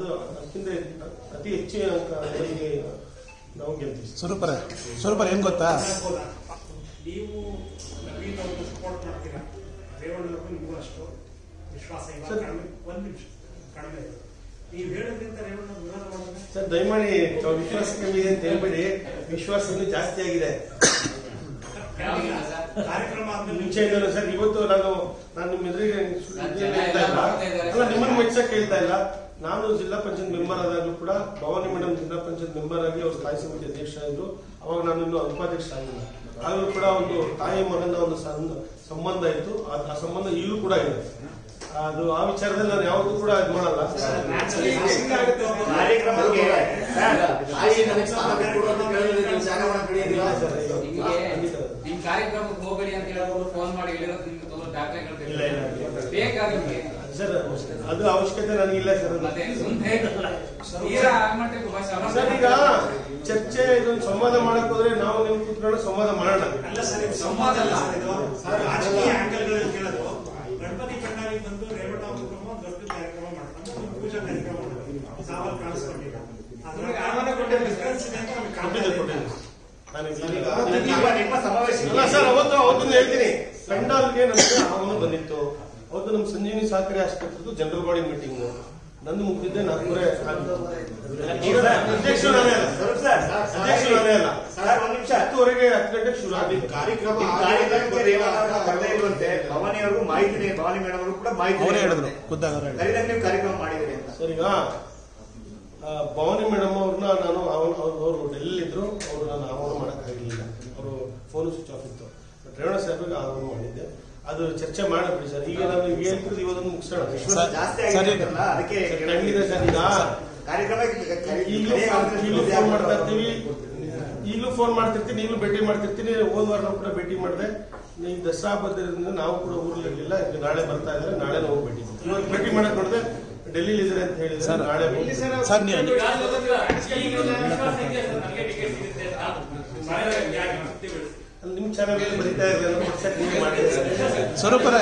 ಅದು ಅದಕ್ಕಿಂತ ಅತಿ ಹೆಚ್ಚು ಅಂಕ ನಾವು ಗೆಲ್ತೀವಿ. ಸ್ವರೂಪರ ಸ್ವರೂಪರೇ ಏನ್ ಗೊತ್ತಾ? ನೀವು ನವೀನ್ ಅವ್ರಿಗೆ ಸಪೋರ್ಟ್ ಮಾಡ್ತೀರಾ? ರೇವಣ್ಣವ್ರಿಗೂ ನಿಮಗೂ ಅಷ್ಟು ವಿಶ್ವಾಸ ಇಲ್ಲ. ಸರ್. ಕಡಿಮೆ ಒಂದು ನಿಮಿಷ ಕಡಿಮೆ ನೀವು ಹೇಳೋದ್ರಿಂದ ರೇವಣ್ಣ ವಿರೋಧ ಮಾಡಿದ್ರೆ ಸರ್ ದಯಮಾಡಿ ವಿಶ್ವಾಸ ಕಮ್ಮಿ ಇದೆ ಅಂತ ಹೇಳ್ಬೇಡಿ. ವಿಶ್ವಾಸ ಇನ್ನೂ ಜಾಸ್ತಿ ಆಗಿದೆ. ಕಾರ್ಯಕ್ರಮ ಆದ್ಮೇಲೆ ಇದ್ದಾರೆ ಸರ್ ಇವತ್ತು ನಾನು ನಾನು ನಿಮ್ಮ ಎದುರಿಗೆ ಸುಳ್ಳು ಹೇಳ್ತಾ ಇಲ್ಲ ಅಲ್ಲ ನಿಮ್ಮನ್ನು ಮೆಚ್ಚಕ್ಕೆ ಹೇಳ್ತಾ ಇಲ್ಲ. ನಾನು ಜಿಲ್ಲಾ ಪಂಚಾಯತ್ ಮೆಂಬರ್ ಆದಾಗಲೂ ಕೂಡ ಭವಾನಿ ಮೇಡಮ್ ಜಿಲ್ಲಾ ಪಂಚಾಯತ್ ಮೆಂಬರ್ ಆಗಿ ಅವರು ಸ್ಥಾಯಿ ಸಮಿತಿ ಅಧ್ಯಕ್ಷ ಇದ್ರು. ಅವಾಗ ನಾನು ಇನ್ನು ಉಪಾಧ್ಯಕ್ಷ ಆಗಿಲ್ಲ. ಆದರೂ ಕೂಡ ಒಂದು ತಾಯಿ ಮಗನ ಒಂದು ಸಂಬಂಧ ಇತ್ತು. ಆ ಸಂಬಂಧ ಈಗಲೂ ಕೂಡ ಇದೆ. ಅದು ಆ ವಿಚಾರದಲ್ಲಿ ನಾನು ಯಾವತ್ತೂ ಕೂಡ ಇದು ಮಾಡಲ್ಲ. ಕಾರ್ಯಕ್ರಮಕ್ಕೆ ಹೋಗಲಿ ಅಂತ ಹೇಳ್ಬೋದು ಫೋನ್ ಮಾಡಿ ದಾಖಲೆಗಳು ಇಲ್ಲ, ಸರ್ ಅದು ಅವಶ್ಯಕತೆ ನನಗಿಲ್ಲ ಸರ್ ಸರ್ ಈಗ ಚರ್ಚೆ ಇದೊಂದು ಸಂವಾದ ಮಾಡಕ್ ಹೋದ್ರೆ ನಾವು ನೀವು ಕೂತ್ಕೊಂಡು ಸಂವಾದ ಮಾಡೋಣ. ಅಲ್ಲ ಸರ್ ಇದು ಸಂವಾದ ಅಲ್ಲ. ಸರ್ ಇದು ರಾಜಕೀಯ ಆಂಗಲ್ಗಳಲ್ಲಿ ಕೇಳೋದು. ಗಣಪತಿ ಕಣ್ಣಾಗಿ ಬಂದು ರೇವಣ್ಣ ಒಂದು ದೊಡ್ಡ ಕಾರ್ಯಕ್ರಮ ಮಾಡ್ಕೊಂಡು ಪೂಜಾ ಕಾರ್ಯಕ್ರಮ ಮಾಡ್ಕೊಂಡು ಸಾವಲ್ ಕಾಣಿಸ್ಕೊಂಡಿಲ್ಲ. ಕೊಟ್ಟೆ ಇದೆ ಅಂತ ನಮ್ಗೆ ನಿಮ್ಮ ಸಮಾವೇಶ ಅಲ್ಲ ಸರ್ ಅವತ್ತು ಅವತ್ತೊಂದು ಹೇಳ್ತೀನಿ. ಪೆಂಡಾಲ್ಗೆ ನಮಗೆ ಆಹ್ವಾನ ಬಂದಿತ್ತು. ಅವತ್ತು ನಮ್ಮ ಸಂಜೀವಿನಿ ಸಾಕರಿ ಆಸ್ಪತ್ರೆದು ಜನರಲ್ ಬಾಡಿ ಮೀಟಿಂಗ್ ನಂದು ಮುಗಿದಿದ್ದೆ ನಾಲ್ಕೂವರೆ ಹತ್ತುವರೆಗೆ ಹತ್ತು ಗಂಟೆಗೆ ಶುರು ಆಗಿದ್ದು ಕಾರ್ಯಕ್ರಮ ಕಾರ್ಯಕ್ರಮಕ್ಕೆ ಭವಾನಿ ಅವರು ಕರೆದೇ ಇರುವಂತೆ ಭವಾನಿಯವ್ರಿಗೂ ಮಾಹಿತಿ ಭವಾನಿ ಮೇಡಮ್ ಅವರು ಕೂಡ ಮಾಹಿತಿ ಹೇಳಿದ್ರು ನೀವು ಕಾರ್ಯಕ್ರಮ ಮಾಡಿದಿರಿ ಅಂತ? ಸರ್ ಭವಾನಿ ಮೇಡಮ್ ಅವ್ರನ್ನ ನಾನು ಅವರು ಡೆಲ್ಲಿ ಇದ್ರು ಅವ್ರು ನಾನು ಆಹ್ವಾನ ಮಾಡೋಕ್ಕಾಗಲಿಲ್ಲ. ಅವರು ಫೋನ್ ಸ್ವಿಚ್ ಆಫ್ ಇತ್ತು. ಬಟ್ ರೇವಣ ಸಾಹೇಬ್ರಿಗೆ ಆಹ್ವಾನ ಮಾಡಿದ್ದೆ. ಅದು ಚರ್ಚೆ ಮಾಡಬೇಡಿ ಸರ್. ಈಗ ನಾವು ಈಗ ಹೇಳ್ತಿರೋದು ಇವತ್ತೊಂದು ಮುಗಿಸೋಣ. ಜಾಸ್ತಿ ಅದಕ್ಕೆ ಸರ್ ಈಗ ಕಾರ್ಯಕ್ರಮ ಈಗಲೂ ಫೋನ್ ಮಾಡ್ತಾ ಇರ್ತೀವಿ. ಈಗಲೂ ಫೋನ್ ಮಾಡ್ತಿರ್ತೀನಿ ಈಗಲೂ ಭೇಟಿ ಮಾಡ್ತಿರ್ತೀನಿ. ಹೋದ ವಾರ ನಾವು ಕೂಡ ಭೇಟಿ ಮಾಡಿದೆ. ಈಗ ದಸರಾ ಬಂದಿರೋದ್ರಿಂದ ನಾವು ಕೂಡ ಊರಲ್ಲಿರಲಿಲ್ಲ ಈಗ ನಾಳೆ ಬರ್ತಾ ಇದ್ರೆ ನಾಳೆ ನಾವು ಭೇಟಿ ಇವತ್ತು ಭೇಟಿ ಮಾಡಕ್ ನೋಡಿದೆ ಡೆಲ್ಲಿಲಿ ಇದ್ರೆ ಅಂತ ಹೇಳಿದ್ರೆ ಸರ್, ನಾಳೆ ಸರ್ ನೀವು ಚಾನಲ್ ಬರೀತಾ ಇರಲಿಲ್ಲ ಸ್ವರೂಪರೇ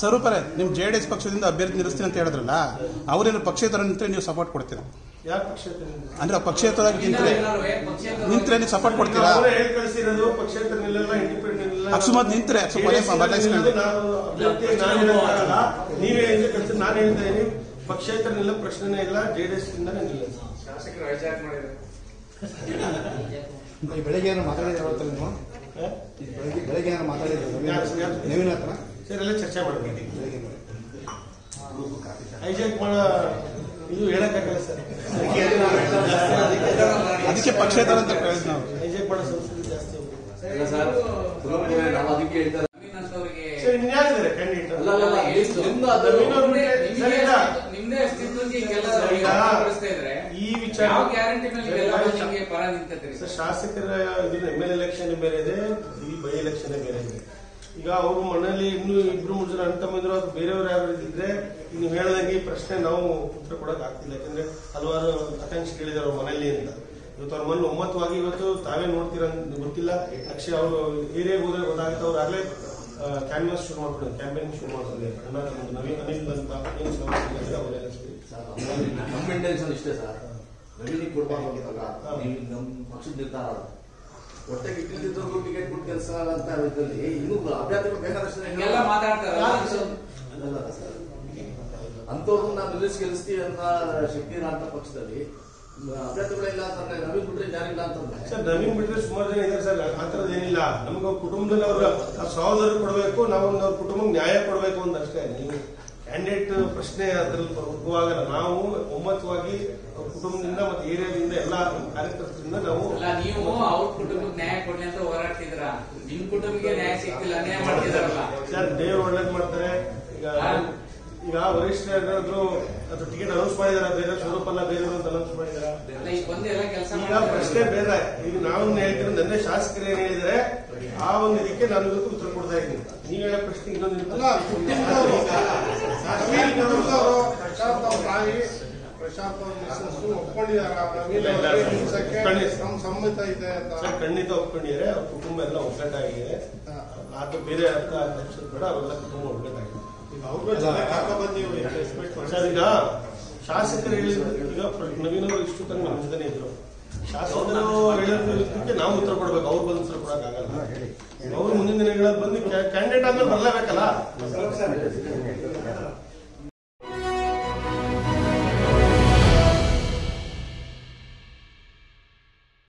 ಸ್ವರೂಪರೇ ನಿಮ್ ಜೆ ಡಿ ಎಸ್ ಪಕ್ಷದಿಂದ ಅಭ್ಯರ್ಥಿ ನಿಲ್ಲಿಸ್ತೀನಿ ಅಂತ ಹೇಳಿದ್ರಲ್ಲ ಅವರೇನು ಪಕ್ಷೇತರ ನಿಂತರೆ ನೀವು ಸಪೋರ್ಟ್ ಕೊಡ್ತೀರಾ? ಅಂದ್ರೆ ಪಕ್ಷೇತರ ಅಂದ್ರೆ ಆ ಪಕ್ಷೇತರವಾಗಿ ನಿಂತ್ರೆ ನಿಂತ್ರೆ ನೀವು ಸಪೋರ್ಟ್ ಕೊಡ್ತೀರಾ? ಅಕಸ್ಮಾತ್ ನಿಂತ್ರೆ. ನೀವೇ ನಾನು ಹೇಳ್ತಾ ಇದೀನಿ. ಪಕ್ಷೇತರ ನಿಲ್ಲ ಪ್ರಶ್ನೆನೇ ಇಲ್ಲ ಜೆಡಿಎಸ್ ಇಂದಾನೆ ನಿಲ್ಲ ಶಾಸಕರು ಹೈಜಾಕ್ ಮಾಡಿದ್ರು. ಈ ಬೆಳಗ್ಗೆ ಏನಾರು ಮಾತಾಡಿದ್ರೆ ಅವತ್ತು ನೀವು? ಬೆಳಗ್ಗೆ ಬೆಳಗ್ಗೆ ಏನಾರು ಮಾತಾಡಿದ್ರೆ? ನವೀನ್ ಹತ್ರ? ಸರ್ ಎಲ್ಲ ಚರ್ಚೆ ಮಾಡ್ಬೇಕು. ಬೆಳಗ್ಗೆ ಹೈಜಾಕ್ ಮಾಡೋ ಇದು ಹೇಳಕ್ಕಾಗಲ್ಲ ಸರ್. ಅದಕ್ಕೆ ಪಕ್ಷೇತರ ಅಂತ ನಾವು. ಹೈಜಾಕ್ ಮಾಡೋ ಸಂಸ್ಕೃತಿ ಜಾಸ್ತಿ ಈ ವಿಚಾರ ಯಾವ ಗ್ಯಾರಂಟಿ ಮೇಲೆ ಸರ್, ಇವೆಲ್ಲ ಈಗ ನಿಮ್ಗೆ ಪರ ನಿಂತಿದ್ರಿ ಸರ್ ಶಾಸಕರ ಇದನ್ನ ಎಂ ಎಲ್ ಎಲೆಕ್ಷನ್ ಬೇರೆ ಇದೆ ಈ ಬೈ ಎಲೆಕ್ಷನ್ ಬೇರೆ ಇದೆ. ಈಗ ಅವರು ಮನೆಯಲ್ಲಿ ಇನ್ನು ಇಬ್ರು, ಮೂರು ಜನ ಅಣ್ಣ ಅದು ಬೇರೆಯವರು ಯಾರು ಇದ್ರೆ ನೀವು ಹೇಳ್ದಂಗೆ ಪ್ರಶ್ನೆ ನಾವು ಉತ್ತರ ಕೊಡಕ್ ಆಗ್ತಿಲ್ಲ. ಯಾಕಂದ್ರೆ ಹಲವಾರು ಆಕಾಂಕ್ಷಿಗಳಿದ್ದಾರೆ ಅವ್ರ ಮನೆಯಲ್ಲಿ ಅಂತ. ಇವತ್ತು ಅವ್ರ ಮನೇಲಿ ಒಮ್ಮತವಾಗಿ ಇವತ್ತು ತಾವೇ ನೋಡ್ತೀರ ಗೊತ್ತಿಲ್ಲ. ಅಕ್ಷಯ ಅವರು ಏರಿಯಾಗೆ ಹೋದ್ರೆ ಗೊತ್ತಾಗುತ್ತೆ, ಅವ್ರು ಆಗ್ಲೇ ಕ್ಯಾನ್ವಾಸ್ ಶುರು ಮಾಡ್ಕೊಂಡು ಕ್ಯಾಂಪೇನ್ ಶುರು ಮಾಡ್ತಾರೆ ಅಣ್ಣ ನವೀನ್ ಅನಿಲ್ ಅಂತ ಏನು ಸೇರಿ. ನಮ್ಮ ಇಂಟೆನ್ಷನ್ ಇಷ್ಟೇ ಸರ್. ನವೀನಿಗೆ ಕೊಡ್ಬಾರ್ದು ಅಂತಲ್ಲ ನೀವು ನಮ್ಮ ಪಕ್ಷದ ನಿರ್ಧಾರ ಅದು. ಒಟ್ಟಿಗೆ ಇಟ್ಟಿದ್ದವ್ರಿಗೂ ಟಿಕೆಟ್ ಕೊಟ್ಟು ಕೆಲಸ ಅಂತ ಇದ್ರಲ್ಲಿ ಇನ್ನೂ ಅಭ್ಯರ್ಥಿಗಳು ಬೇಕಾದಷ್ಟು ಮಾತಾಡ್ತಾರೆ. ಅಂಥವ್ರನ್ನ ನಾವು ನಿಲ್ಲಿಸಿ ಗೆಲ್ಲಿಸ್ತೀವಿ ಅಂತ ಶಕ್ತಿ ಅಂತ ಪಕ್ಷದಲ್ಲಿ ಅಭ್ಯರ್ಥಿಗಳಿಲ್ಲ ಅಂತಂದ್ರೆ ನವೀನ್ ಬಿಟ್ರೆ ಯಾರಿಲ್ಲ ಅಂತಂದ್ರೆ. ಸರ್ ನವೀನ್ ಬಿಟ್ರೆ ಸುಮಾರು ಜನ ಇದ್ದಾರೆ ಸರ್. ಆ ಥರದ್ದು ಏನಿಲ್ಲ. ನಮ್ಗೆ ಅವ್ರ ಕುಟುಂಬದಲ್ಲಿ ಅವರ ಸಹೋದರರು ಕೊಡಬೇಕು ನಾವು ಒಂದು ಅವ್ರ ಕುಟುಂಬಕ್ಕೆ ನ್ಯಾಯ ಕೊಡಬೇಕು ಅಂತ ಅಷ್ಟೇ ನೀವು ಕ್ಯಾಂಡಿಡೇಟ್ ಪ್ರಶ್ನೆ ಅದ್ರಲ್ಲಿ ಉದ್ಭವಾಗಲ್ಲ ನಾವು ಒಮ್ಮತವಾಗಿ ಕುಟುಂಬದಿಂದ ಮತ್ತೆ ಏರಿಯಾದಿಂದ ಎಲ್ಲಾ ಕಾರ್ಯಕರ್ತರಿಂದ ನಾವು ಅಲ್ಲ ನೀವು ಅವ್ರ ಕುಟುಂಬಕ್ಕೆ ನ್ಯಾಯ ಕೊಡ್ಲಿ ಅಂತ ಹೋರಾಡ್ತಿದ್ರ ನಿಮ್ ಕುಟುಂಬಕ್ಕೆ ನ್ಯಾಯ ಸಿಕ್ಕಿಲ್ಲ ನ್ಯಾಯ ಮಾಡ್ತಿದಾರಲ್ಲ ಸರ್ ದೇವ್ರು ಒಳ್ಳೇದ್ ಮಾಡ್ತಾರೆ. ಈಗ ಈಗ ವರಿಷ್ಠರು ಅದು ಟಿಕೆಟ್ ಅನೌನ್ಸ್ ಮಾಡಿದಾರೆ ಬೇರೆ ಸ್ವರೂಪಲ್ಲ ಬೇರೆ ಅಂತ ಅನೌನ್ಸ್ ಮಾಡಿದಾರೆ? ಅಲ್ಲ ಈಗ ಪ್ರಶ್ನೆ ಬೇರೆ. ಈಗ ನಾವು ಹೇಳ್ತಿರೋ ನನ್ನ ಶಾಸಕರು ಏನ್ ಹೇಳಿದ್ರೆ ಆ ಒಂದು ಇದಕ್ಕೆ ನಾನು ಇವತ್ತು ಉತ್ತರ ಕೊಡ್ತಾ ಇದ್ದೀನಿ. ನೀವು ಹೇಳೋ ಪ್ರಶ್ನೆ ಇನ್ನೊಂದು ಅಲ್ಲ ಒಪ್ಕೊಂಡಿದಾರ ಖಂಡಿತ. ಒಪ್ಕೊಂಡಿದ್ದಾರೆ. ಅವ್ರ ಕುಟುಂಬ ಎಲ್ಲ ಒಗ್ಗಟ್ಟಾಗಿದೆ. ಅದು ಬೇರೆ ಅರ್ಥ ಬೇಡ ಅವರೆಲ್ಲ ಕುಟುಂಬ ಒಗ್ಗಟ್ಟಾಗಿದೆ. ಸರ್ ಈಗ ಶಾಸಕರು ಹೇಳಿದ ಈಗ ನವೀನ್ ಅವರು ಇಷ್ಟು ತನಕ ನಮ್ಮ ಇದ್ರು. ಶಾಸಕರು ಹೇಳಿದ್ದಕ್ಕೆ ನಾವು ಉತ್ತರ ಕೊಡ್ಬೇಕು ಅವ್ರು ಬಂದು ಉತ್ತರ ಕೊಡಕ್ ಆಗಲ್ಲ. ಅವ್ರು ಮುಂದಿನ ದಿನಗಳಲ್ಲಿ ಬಂದು ಕ್ಯಾಂಡಿಡೇಟ್ ಆದ್ಮೇಲೆ ಬರಲೇಬೇಕಲ್ಲ?